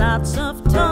lots of time.